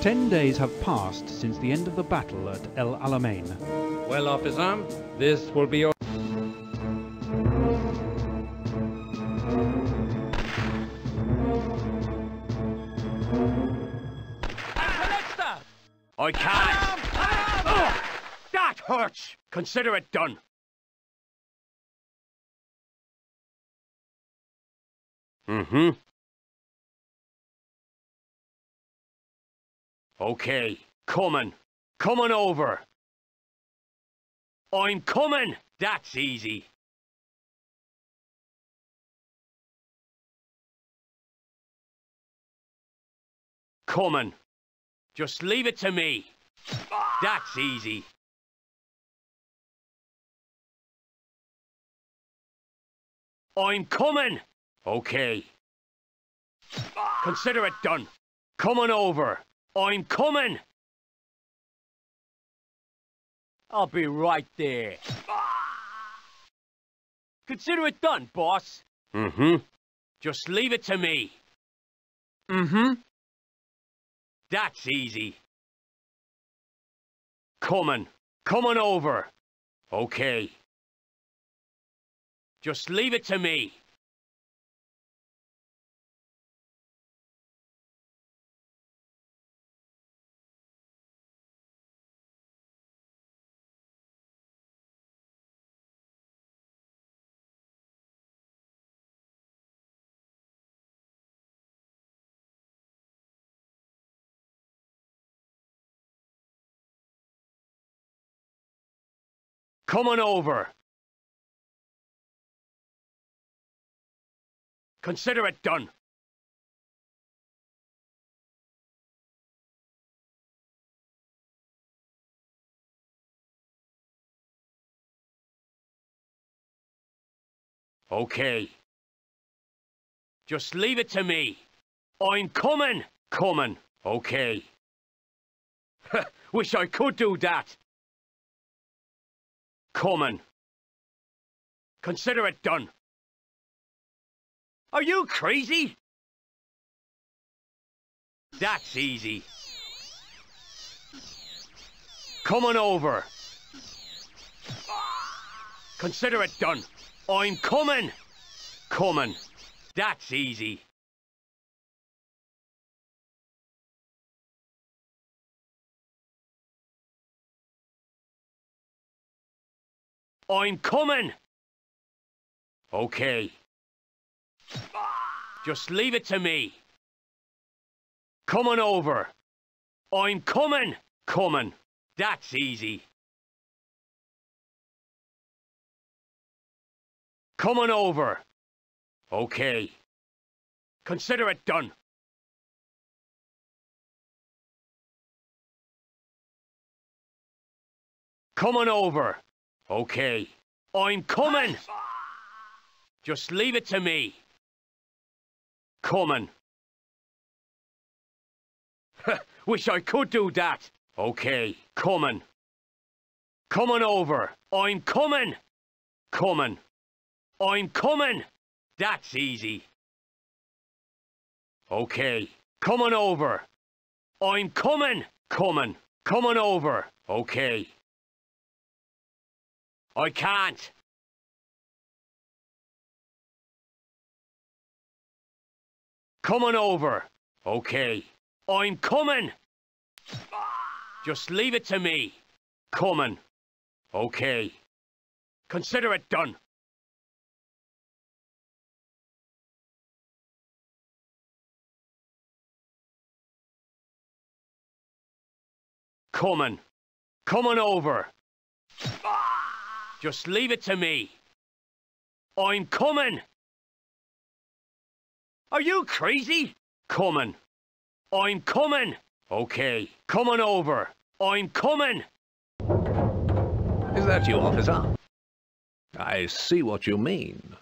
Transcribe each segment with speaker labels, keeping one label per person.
Speaker 1: Ten days have passed since the end of the battle at El Alamein.
Speaker 2: Well, officer, this will be your...
Speaker 3: I can't! Ugh, that hurts! Consider it done. Mm-hmm. Okay, coming. Coming over. I'm coming! That's easy. Coming. Just leave it to me. That's easy. I'm coming! Okay. Consider it done. Coming over. I'm coming! I'll be right there. Consider it done, boss. Mm-hmm. Just leave it to me. Mm-hmm. That's easy. Coming. Coming over. Okay. Just leave it to me. Coming over. Consider it done. Okay. Just leave it to me. I'm coming. Coming. Okay. Wish I could do that. Coming. Consider it done. Are you crazy? That's easy. Coming over. Consider it done. I'm coming. Coming. That's easy. I'm coming! Okay. Just leave it to me. Coming over. I'm coming! Coming. That's easy. Coming over. Okay. Consider it done. Coming over. Okay. I'm coming! Just leave it to me. Coming. Wish I could do that. Okay, coming. Coming over. I'm coming! Coming. I'm coming! That's easy. Okay, coming over. I'm coming! Coming. Coming over. Okay. I can't. Coming over. Okay. I'm coming. Just leave it to me. Coming. Okay. Consider it done. Coming. Coming over. Just leave it to me. I'm coming! Are you crazy? Coming. I'm coming! Okay, coming over. I'm coming!
Speaker 4: Is that you, officer? I see what you mean.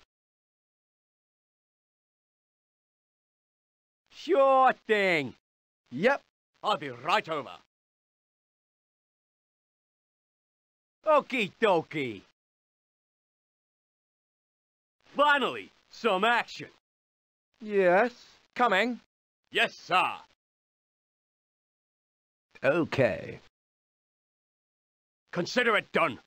Speaker 3: Sure thing. Yep, I'll be right over. Okie dokie. Finally, some action.
Speaker 2: Yes, coming.
Speaker 3: Yes, sir.
Speaker 4: Okay.
Speaker 3: Consider it done.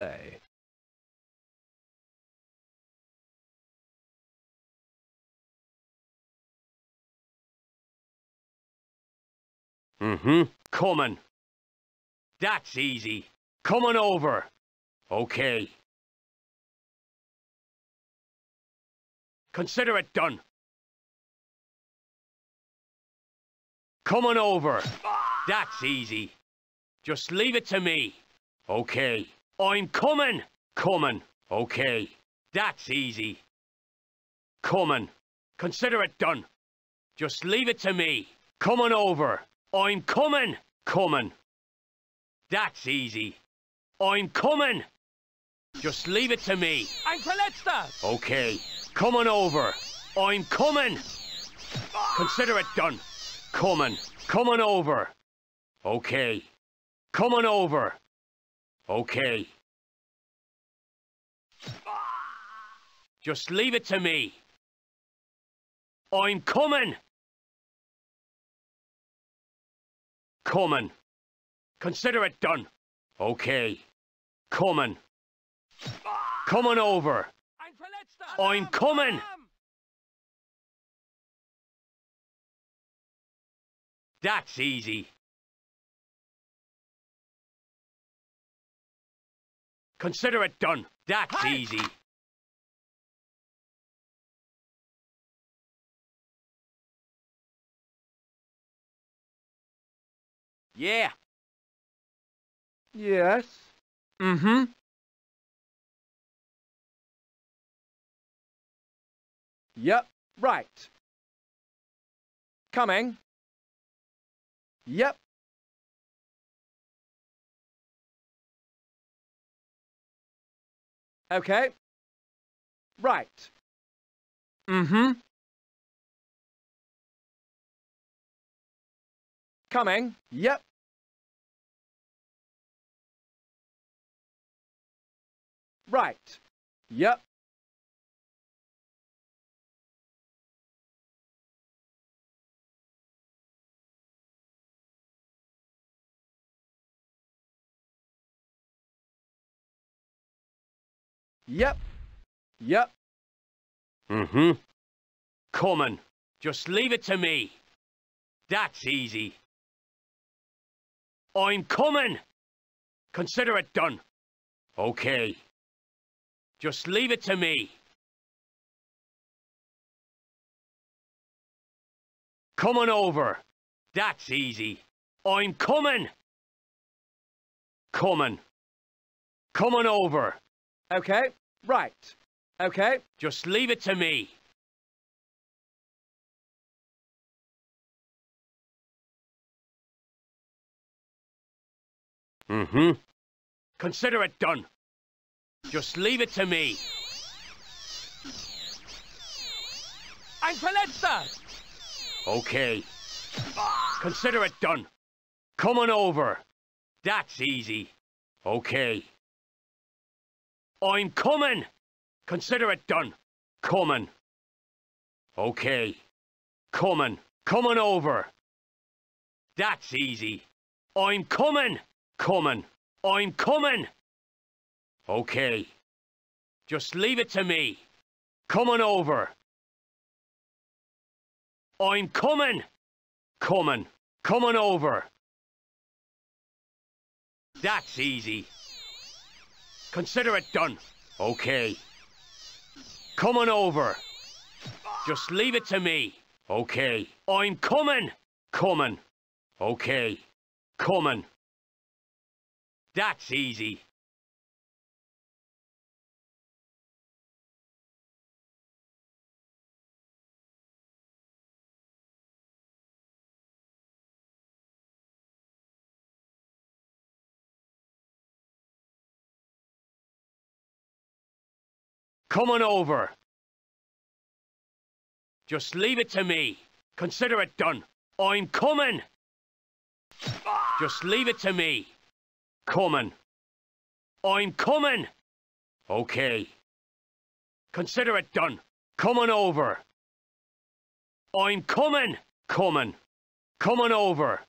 Speaker 4: Hey.
Speaker 3: Mm-hmm. Coming. That's easy. Coming over. Okay. Consider it done. Coming over. That's easy. Just leave it to me. Okay. I'm coming. Coming. Okay. That's easy. Coming. Consider it done. Just leave it to me. Coming over. I'm coming. Coming. That's easy. I'm coming. Just leave it to me.
Speaker 5: Ein Verletzter!
Speaker 3: Okay. Coming over. I'm coming. Consider it done. Coming. Coming over. Okay. Coming over. Okay. Just leave it to me. I'm coming. Coming. Consider it done. Okay. Coming. Coming over. I'm coming. That's easy. Consider it done. That's easy. Yeah.
Speaker 5: Yes.
Speaker 3: Mm-hmm.
Speaker 5: Yep, right. Coming. Yep. Okay. Right.
Speaker 3: Mm-hmm.
Speaker 5: Coming. Yep. Right. Yep. Yep. Yep.
Speaker 3: Mm-hmm. Coming. Just leave it to me. That's easy. I'm coming. Consider it done. Okay. Just leave it to me. Coming over. That's easy. I'm coming. Coming. Coming over.
Speaker 5: Okay. Right. Okay.
Speaker 3: Just leave it to me. Mm-hmm. Consider it done. Just leave it to me.
Speaker 5: Ein Verletzter!
Speaker 3: Okay. Consider it done. Coming over. That's easy. Okay. I'm coming. Consider it done. Coming. Okay. Coming. Coming over. That's easy. I'm coming. Coming. I'm coming. Okay. Just leave it to me. Coming over. I'm coming. Coming. Coming over. That's easy. Consider it done. Okay. Coming over. Just leave it to me. Okay. I'm coming. Coming. Okay. Coming. That's easy. Coming over. Just leave it to me. Consider it done. I'm coming. Just leave it to me. Coming. I'm coming. Okay. Consider it done. Coming over. I'm coming. Coming. Coming over.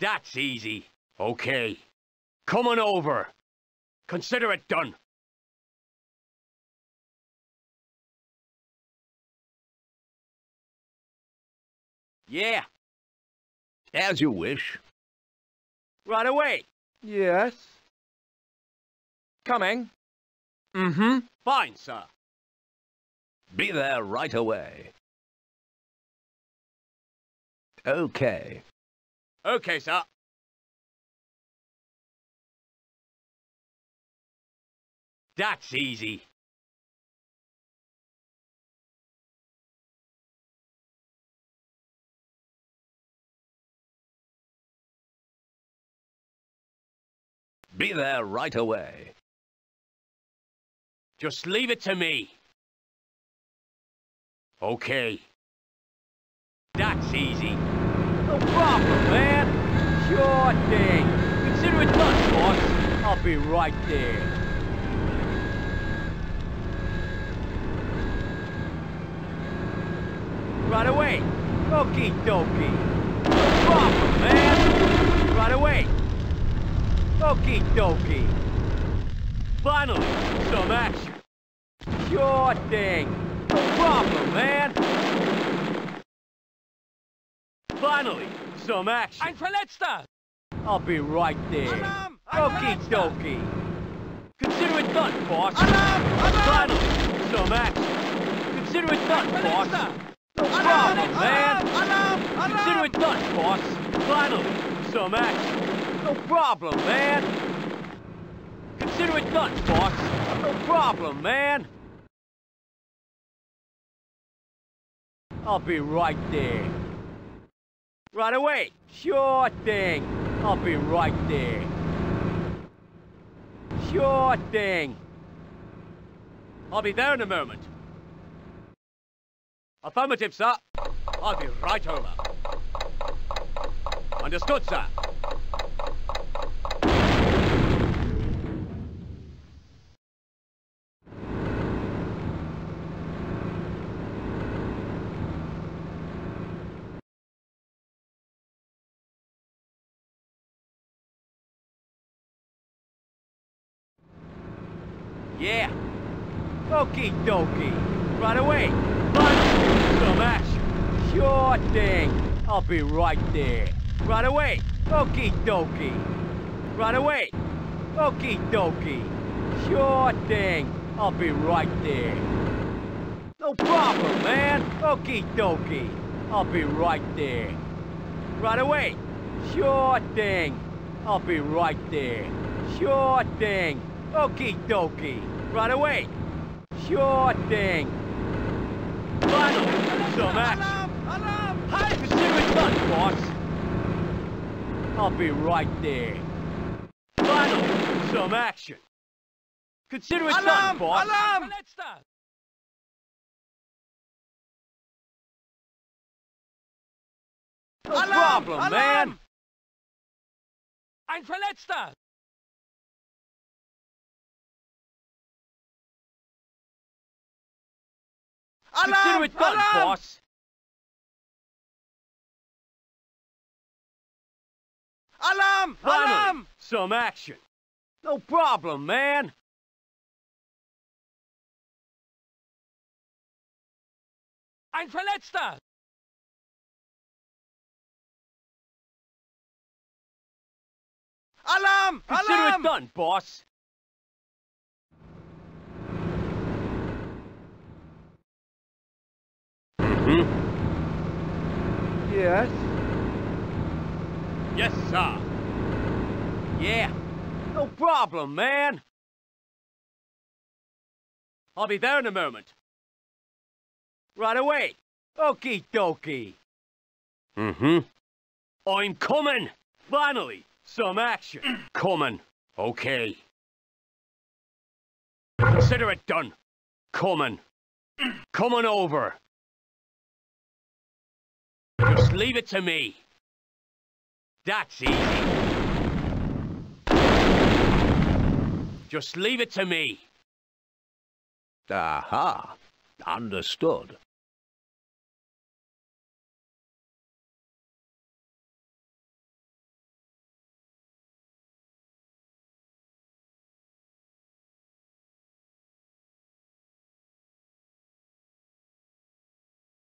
Speaker 3: That's easy. Okay. Coming over. Consider it done. Yeah,
Speaker 4: As you wish.
Speaker 3: right away.
Speaker 5: Yes. Coming. Mm-hmm.
Speaker 3: Fine, sir.
Speaker 4: Be there right away. Okay.
Speaker 3: Okay, sir. That's easy.
Speaker 4: Be there right away.
Speaker 3: Just leave it to me. Okay. That's easy. No problem, man. Sure thing. Consider it done, boss. I'll be right there. Right away. Okie dokie. No problem, man. Right away. Okie dokie. Finally, some action. Sure thing. No problem, man. Finally, some action.
Speaker 5: Ein Verletzter!
Speaker 3: I'll be right there.
Speaker 5: Alarm!
Speaker 3: Okie dokie. Consider it done, boss.
Speaker 5: Alarm! Alarm!
Speaker 3: Finally, some action. Consider it done, boss. No problem, man. Consider it done, boss. Finally, some action. No problem, man. Consider it done, boss. No problem, man. I'll be right there. Right away. Sure thing. I'll be right there. Sure thing. I'll be there in a moment. Affirmative, sir. I'll be right over. Understood, sir. Yeah. Okie dokie. Right away. Some action. Sure thing. I'll be right there. Right away. Okie dokie. Right away. Okie dokie. Sure thing. I'll be right there. No problem, man. Okie dokie. I'll be right there. Right away. Sure thing. I'll be right there. Sure thing. Okie dokie. Right away. Sure thing. Finally, some action.
Speaker 5: Alarm! Alarm!
Speaker 3: Hi, consider it done, boss. I'll be right there. Finally, some action. Consider it done,
Speaker 5: Alarm!
Speaker 3: boss.
Speaker 5: Alarm! Verletzter!
Speaker 3: No
Speaker 5: Alarm!
Speaker 3: problem, man.
Speaker 5: Alarm! Ein Verletzter!
Speaker 3: Consider it done,
Speaker 5: Alarm!
Speaker 3: boss.
Speaker 5: Alarm!
Speaker 3: Finally,
Speaker 5: Alarm!
Speaker 3: some action. No problem, man.
Speaker 5: Ein Verletzter! Alarm!
Speaker 3: Consider
Speaker 5: Alarm!
Speaker 3: it done, boss. Mm-hmm.
Speaker 5: Yes.
Speaker 3: Yes, sir. Yeah. No problem, man. I'll be there in a moment. Right away. Okie dokie. Mm-hmm. I'm coming. Finally, some action. coming. Okay. Consider it done. Coming. Coming over. Just leave it to me. That's easy. Just leave it to me.
Speaker 4: Aha. Understood.